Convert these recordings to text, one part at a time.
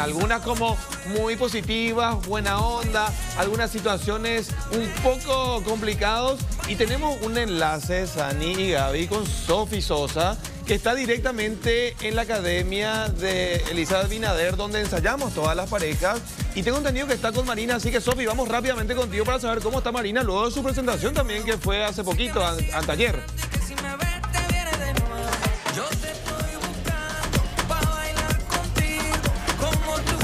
algunas como muy positivas, buena onda, algunas situaciones un poco complicados y tenemos un enlace, Sani y Gaby, con Sofi Sosa, que está directamente en la academia de Elizabeth Binader, donde ensayamos todas las parejas. Y tengo entendido que está con Marina, así que Sofi, vamos rápidamente contigo para saber cómo está Marina luego de su presentación también, que fue hace poquito, anteayer.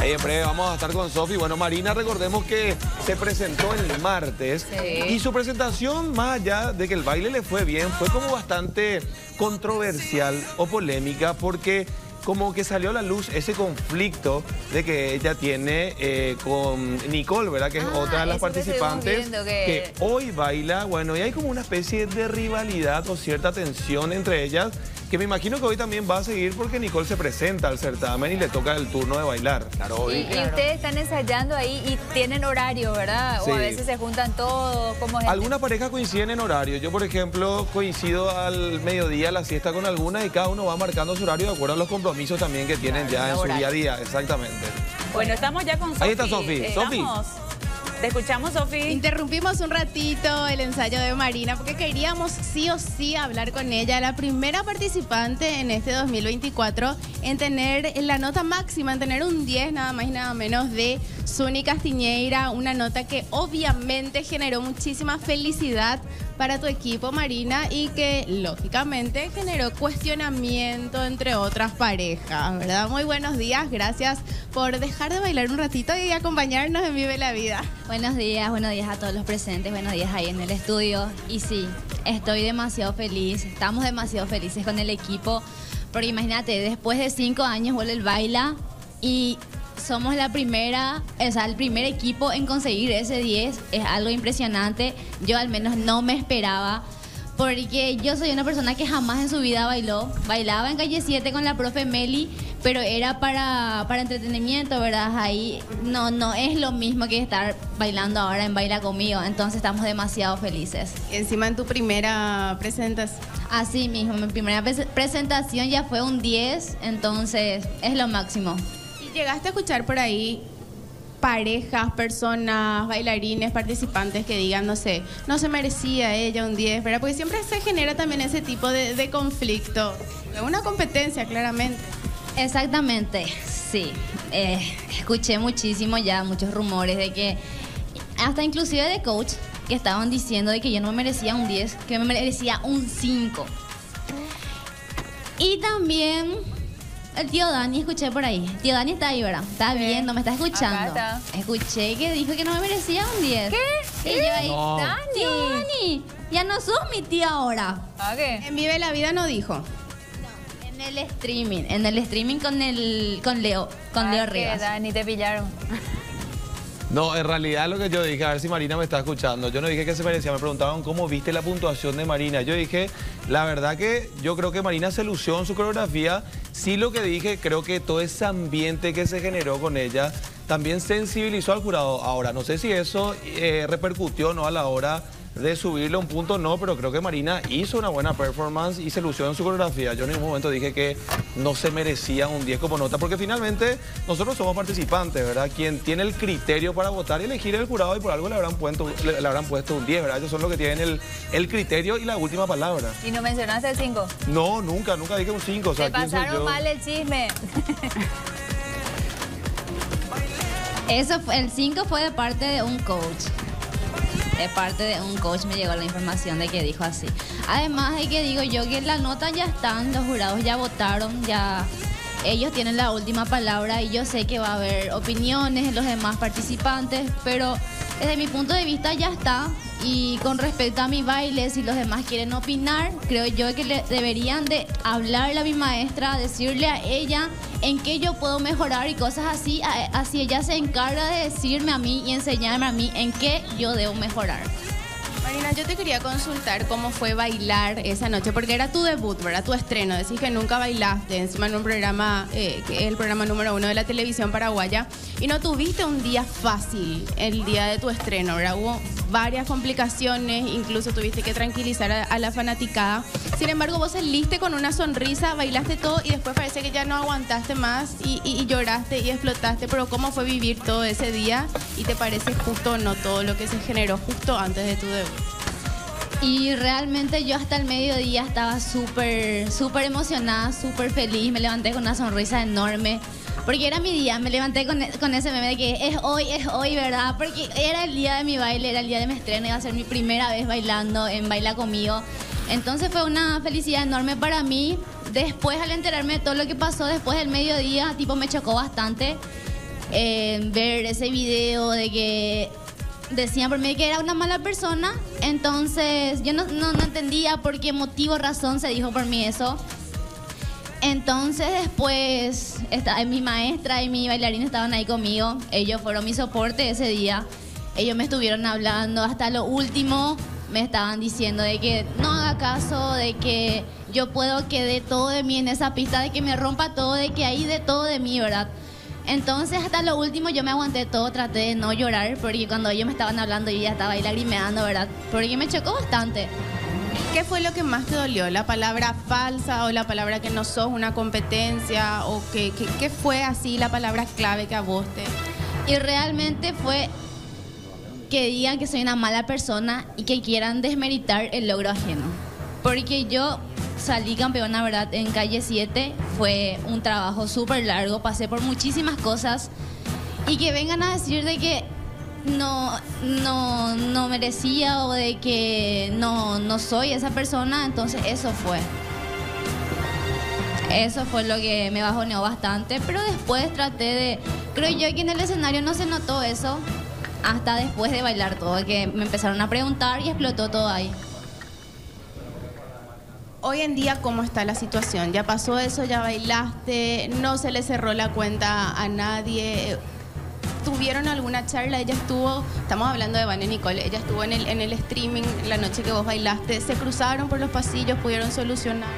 Ahí en breve vamos a estar con Sofi. Bueno, Marina, recordemos que se presentó el martes y su presentación, más allá de que el baile le fue bien, fue como bastante controversial o polémica porque como que salió a la luz ese conflicto de que ella tiene eh, con Nicole, ¿verdad? Que es Ah, otra de las participantes que- hoy baila, bueno, y hay como una especie de rivalidad o cierta tensión entre ellas, que me imagino que hoy también va a seguir porque Nicole se presenta al certamen y le toca el turno de bailar. Claro, Y, hoy. y ustedes están ensayando ahí y tienen horario, ¿verdad? Sí. O a veces se juntan todos, como es? Algunas parejas coinciden en horario. Yo, por ejemplo, coincido al mediodía la siesta con algunas y cada uno va marcando su horario de acuerdo a los compromisos también que tienen Claro, ya en su día a día. Exactamente. Bueno, estamos ya con Sofi. Ahí está Sofi. Eh, Sofi. Te escuchamos, Sofi. Interrumpimos un ratito el ensayo de Marina porque queríamos sí o sí hablar con ella, la primera participante en este 2024 en tener la nota máxima, en tener un 10 nada más y nada menos de Suni Castiñeira, una nota que obviamente generó muchísima felicidad para tu equipo Marina y que lógicamente generó cuestionamiento entre otras parejas, ¿verdad? Muy buenos días, gracias por dejar de bailar un ratito y acompañarnos en Vive la Vida. Buenos días, buenos días a todos los presentes, buenos días ahí en el estudio. Y sí, estoy demasiado feliz, estamos demasiado felices con el equipo, porque imagínate, después de cinco años vuelve el baila y somos la primera, o sea, el primer equipo en conseguir ese 10, es algo impresionante. Yo al menos no me esperaba. Porque yo soy una persona que jamás en su vida bailó. Bailaba en calle 7 con la profe Meli, pero era para, para entretenimiento, ¿verdad? Ahí no, no es lo mismo que estar bailando ahora en Baila conmigo. Entonces estamos demasiado felices. Encima en tu primera presentación. Así mismo, mi primera pres- presentación ya fue un 10, entonces es lo máximo. Llegaste a escuchar por ahí parejas, personas, bailarines, participantes que digan, no sé, no se merecía ella un 10, ¿verdad? Porque siempre se genera también ese tipo de, de conflicto. Una competencia, claramente. Exactamente, sí. Eh, escuché muchísimo ya, muchos rumores de que, hasta inclusive de coach, que estaban diciendo de que yo no me merecía un 10, que me merecía un 5. Y también el tío Dani, escuché por ahí. Tío Dani está ahí, ¿verdad? Está Sí. viendo, me está escuchando. Acá Escuché que dijo que no me merecía un 10. ¿Qué? Y yo ahí, No. Dani, tío Dani, ya no sos mi tía ahora. ¿Ah, qué? En Vive la Vida no dijo. En el streaming, en el streaming con el con Leo, con Ah, Leo que Rivas. Dani, te pillaron. No, en realidad lo que yo dije, a ver si Marina me está escuchando, yo no dije que se merecía, me preguntaban cómo viste la puntuación de Marina. Yo dije, la verdad que yo creo que Marina se lució en su coreografía. Sí lo que dije, creo que todo ese ambiente que se generó con ella también sensibilizó al jurado. Ahora, no sé si eso eh, repercutió no a la hora de subirle un punto, no, pero creo que Marina hizo una buena performance y se lució en su coreografía. Yo en ningún momento dije que no se merecía un 10 como nota, porque finalmente nosotros somos participantes, ¿verdad? Quien tiene el criterio para votar y elegir el jurado y por algo le habrán puesto, le, le habrán puesto un 10, ¿verdad? Ellos son los que tienen el, el criterio y la última palabra. ¿Y no mencionaste el 5? No, nunca, nunca dije un 5. O sea, Te ¿quién soy pasaron mal el chisme. Eso fue, el 5 fue de parte de un coach. De parte de un coach me llegó la información de que dijo así. Además de que digo yo que la nota ya están, los jurados ya votaron, ya ellos tienen la última palabra y yo sé que va a haber opiniones de los demás participantes, pero desde mi punto de vista ya está. Y con respecto a mi baile, si los demás quieren opinar, creo yo que le deberían de hablarle a mi maestra, decirle a ella en qué yo puedo mejorar y cosas así. Así ella se encarga de decirme a mí y enseñarme a mí en qué yo debo mejorar. Marina, yo te quería consultar cómo fue bailar esa noche, porque era tu debut, ¿verdad? Tu estreno. Decís que nunca bailaste encima en un programa, eh, que es el programa número uno de la televisión paraguaya, y no tuviste un día fácil el día de tu estreno, ¿verdad? Hubo varias complicaciones, incluso tuviste que tranquilizar a, la fanaticada. Sin embargo, vos saliste con una sonrisa, bailaste todo y después parece que ya no aguantaste más y, y- y lloraste y explotaste. Pero ¿cómo fue vivir todo ese día? ¿Y te parece justo o no todo lo que se generó justo antes de tu debut? Y realmente yo hasta el mediodía estaba súper, súper emocionada, súper feliz. Me levanté con una sonrisa enorme. Porque era mi día, me levanté con, con ese meme de que es hoy, es hoy, ¿verdad? Porque era el día de mi baile, era el día de mi estreno, iba a ser mi primera vez bailando en Baila Conmigo. Entonces fue una felicidad enorme para mí. Después, al enterarme de todo lo que pasó después del mediodía, tipo, me chocó bastante eh, ver ese video de que decían por mí que era una mala persona. Entonces yo no, no, entendía por qué motivo, razón se dijo por mí eso. Entonces después esta, mi maestra y mi bailarina estaban ahí conmigo. Ellos fueron mi soporte ese día. Ellos me estuvieron hablando hasta lo último. Me estaban diciendo de que no haga caso, de que yo puedo que dé todo de mí en esa pista, de que me rompa todo, de que hay de todo de mí, ¿verdad? Entonces hasta lo último yo me aguanté todo, traté de no llorar porque cuando ellos me estaban hablando yo ya estaba ahí lagrimeando, ¿verdad? Porque me chocó bastante. ¿Qué fue lo que más te dolió? ¿La palabra falsa o la palabra que no sos una competencia? ¿O qué, qué, qué fue así la palabra clave que a vos te... Y realmente fue que digan que soy una mala persona y que quieran desmeritar el logro ajeno. Porque yo salí campeona, ¿verdad? En calle 7 fue un trabajo súper largo, pasé por muchísimas cosas y que vengan a decir de que no, no, no merecía o de que no, no soy esa persona, entonces eso fue. Eso fue lo que me bajoneó bastante, pero después traté de... Creo yo que en el escenario no se notó eso hasta después de bailar todo, que me empezaron a preguntar y explotó todo ahí. Hoy en día, ¿cómo está la situación? ¿Ya pasó eso? ¿Ya bailaste? ¿No se le cerró la cuenta a nadie? ¿Tuvieron alguna charla? Ella estuvo, estamos hablando de Vane Nicole, ella estuvo en el, en el streaming la noche que vos bailaste. ¿Se cruzaron por los pasillos? ¿Pudieron solucionar?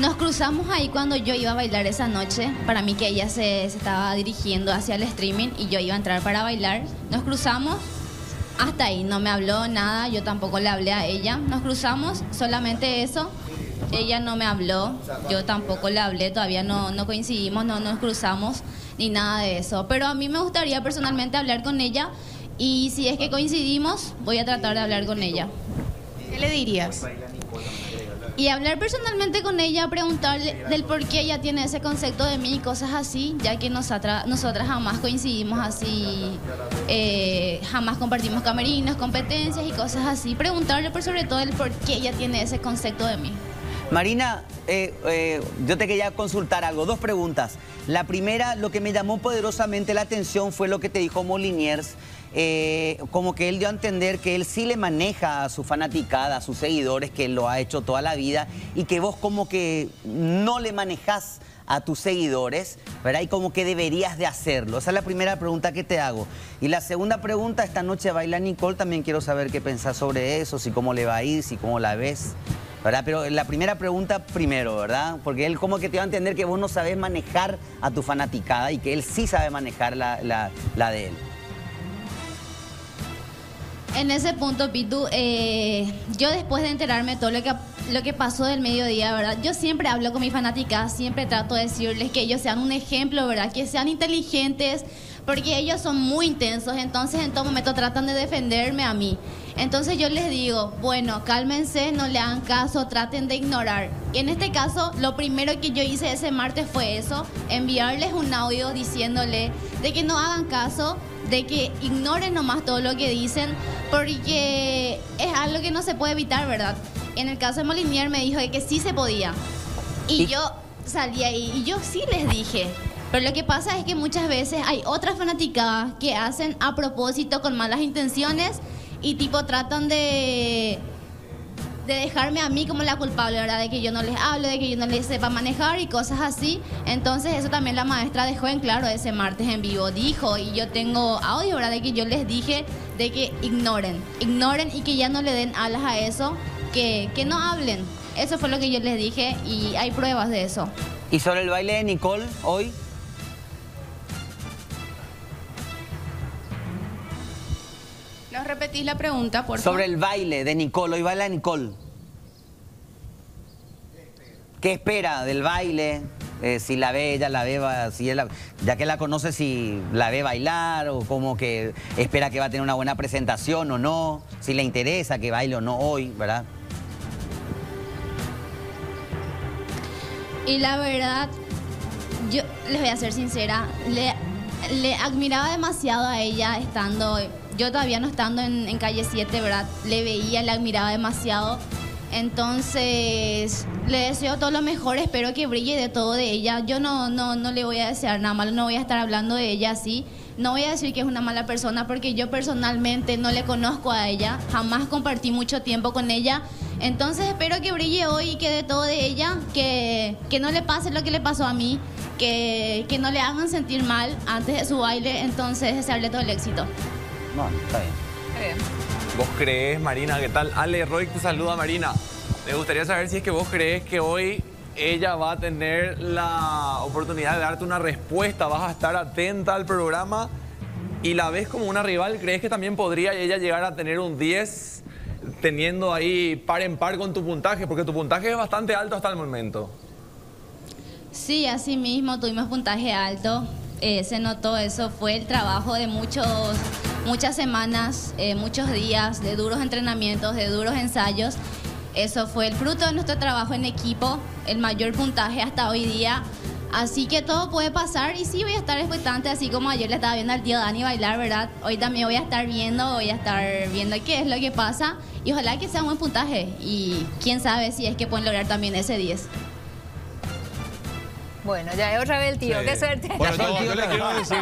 Nos cruzamos ahí cuando yo iba a bailar esa noche. Para mí que ella se, se estaba dirigiendo hacia el streaming y yo iba a entrar para bailar. Nos cruzamos. Hasta ahí, no me habló nada, yo tampoco le hablé a ella. Nos cruzamos, solamente eso. Ella no me habló, yo tampoco le hablé, todavía no, no coincidimos, no nos cruzamos ni nada de eso. Pero a mí me gustaría personalmente hablar con ella y si es que coincidimos, voy a tratar de hablar con ella. ¿Qué le dirías? Y hablar personalmente con ella, preguntarle del por qué ella tiene ese concepto de mí y cosas así, ya que nosotras, nosotras jamás coincidimos así, eh, jamás compartimos camerinos, competencias y cosas así. Preguntarle por sobre todo el por qué ella tiene ese concepto de mí. Marina, eh, eh, yo te quería consultar algo, dos preguntas. La primera, lo que me llamó poderosamente la atención fue lo que te dijo Moliniers, eh, como que él dio a entender que él sí le maneja a su fanaticada, a sus seguidores, que lo ha hecho toda la vida, y que vos como que no le manejás a tus seguidores, ¿verdad? Y como que deberías de hacerlo. Esa es la primera pregunta que te hago. Y la segunda pregunta, esta noche baila Nicole, también quiero saber qué pensás sobre eso, si cómo le va a ir, si cómo la ves. ¿Verdad? Pero la primera pregunta primero, ¿verdad? Porque él como que te va a entender que vos no sabés manejar a tu fanaticada y que él sí sabe manejar la, la- la de él. En ese punto, Pitu, eh, yo después de enterarme todo lo que, lo que pasó del mediodía, ¿verdad? Yo siempre hablo con mis fanáticas, siempre trato de decirles que ellos sean un ejemplo, ¿verdad? Que sean inteligentes, porque ellos son muy intensos, entonces en todo momento tratan de defenderme a mí. Entonces yo les digo, bueno, cálmense, no le hagan caso, traten de ignorar. Y en este caso, lo primero que yo hice ese martes fue eso, enviarles un audio diciéndole de que no hagan caso, de que ignoren nomás todo lo que dicen, porque es algo que no se puede evitar, ¿verdad? En el caso de Molinier me dijo de que sí se podía. Y Y- yo salí ahí y yo sí les dije. Pero lo que pasa es que muchas veces hay otras fanaticadas que hacen a propósito con malas intenciones y tipo tratan de de dejarme a mí como la culpable, ¿verdad? De que yo no les hablo, de que yo no les sepa manejar y cosas así. Entonces eso también la maestra dejó en claro ese martes en vivo. Dijo, y yo tengo audio, ¿verdad? De que yo les dije de que ignoren, ignoren y que ya no le den alas a eso, que, que no hablen. Eso fue lo que yo les dije y hay pruebas de eso. Y sobre el baile de Nicole hoy, repetís la pregunta, por sobre el baile de Nicole, hoy baila Nicole. ¿Qué espera del baile? Eh, si la ve, ella la ve, si la- ya que la conoce, si la ve bailar o como que espera que va a tener una buena presentación o no, si le interesa que baile o no hoy, ¿verdad? Y la verdad, yo les voy a ser sincera, le, le admiraba demasiado a ella estando, yo todavía no estando en, en calle 7, ¿verdad? Le veía, le admiraba demasiado. Entonces, le deseo todo lo mejor, espero que brille de todo de ella. Yo no, no, no le voy a desear nada malo, no voy a estar hablando de ella así. No voy a decir que es una mala persona porque yo personalmente no le conozco a ella, jamás compartí mucho tiempo con ella. Entonces espero que brille hoy y que de todo de ella, que, que no le pase lo que le pasó a mí, que, que no le hagan sentir mal antes de su baile, entonces desearle todo el éxito. Bueno, está bien. ¿Vos crees, Marina? ¿Qué tal? Ale Roy te saluda, Marina. Me gustaría saber si es que vos crees que hoy ella va a tener la oportunidad de darte una respuesta, vas a estar atenta al programa y la ves como una rival, ¿crees que también podría ella llegar a tener un 10 teniendo ahí par en par con tu puntaje? Porque tu puntaje es bastante alto hasta el momento. Sí, así mismo tuvimos puntaje alto. eh, se notó eso, fue el trabajo de muchos, muchas semanas, eh, muchos días, de duros entrenamientos, de duros ensayos. Eso fue el fruto de nuestro trabajo en equipo, el mayor puntaje hasta hoy día. Así que todo puede pasar y sí voy a estar expectante, así como ayer le estaba viendo al tío Dani bailar, ¿verdad? Hoy también voy a estar viendo, voy a estar viendo qué es lo que pasa y ojalá que sea un buen puntaje y quién sabe si es que pueden lograr también ese 10. Bueno, ya es otra vez el tío, Sí. qué suerte. Bueno, yo, yo le quiero decir,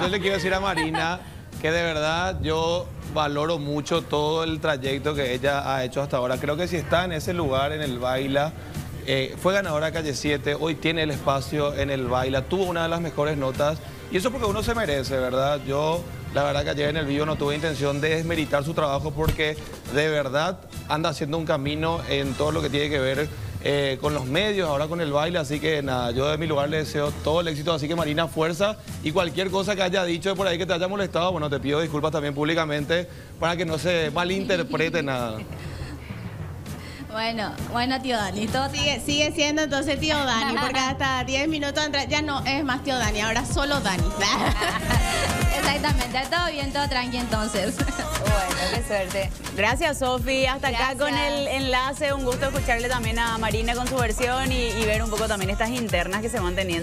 yo le quiero decir a Marina que de verdad yo valoro mucho todo el trayecto que ella ha hecho hasta ahora. Creo que si está en ese lugar, en el Baila, eh, fue ganadora Calle 7, hoy tiene el espacio en el Baila, tuvo una de las mejores notas y eso porque uno se merece, ¿verdad? Yo, la verdad que ayer en el video no tuve intención de desmeritar su trabajo porque de verdad anda haciendo un camino en todo lo que tiene que ver eh, con los medios, ahora con el baile, así que nada, yo de mi lugar le deseo todo el éxito, así que Marina, fuerza y cualquier cosa que haya dicho por ahí que te haya molestado, bueno, te pido disculpas también públicamente para que no se malinterprete nada. Bueno, bueno, tío Dani, todo Sigue, sigue siendo entonces tío Dani, porque hasta 10 minutos atrás ya no es más tío Dani, ahora solo Dani. Exactamente, todo bien, todo tranqui entonces. Bueno, qué suerte. Gracias, Sofi. Hasta acá con el enlace. Un gusto escucharle también a Marina con su versión y, y ver un poco también estas internas que se van teniendo.